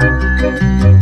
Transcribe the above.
嗯。